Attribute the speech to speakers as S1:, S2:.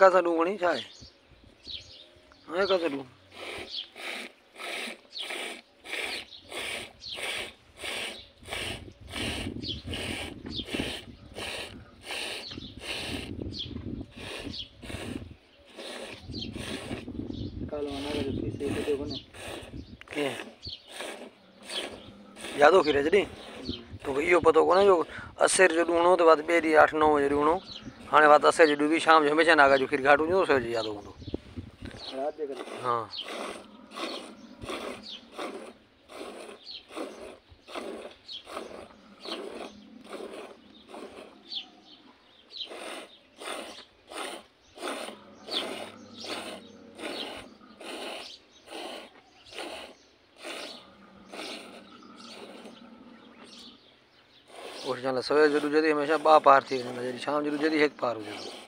S1: कसा डूम नहीं छाए हाँ तो यो तो तो तो हम्म। पता को जो असर जो डूणो तो बाद बेरी आठ नौ जो डूणो हाणे वा त असर शाम जो हमेशह नाग जो खीरु घाट हूंदो असर यादि हूंदो हा ਉਸ ਨਾਲ ਸਵੇ ਜਦੋਂ ਜਦੀ ਹਮੇਸ਼ਾ ਪਾ ਪਾਰਤੀ ਨਾ ਜਿਹੜੀ ਸ਼ਾਮ ਜਦੋਂ ਜਦੀ ਇੱਕ ਪਾਰ ਹੋ ਜਾਂਦੀ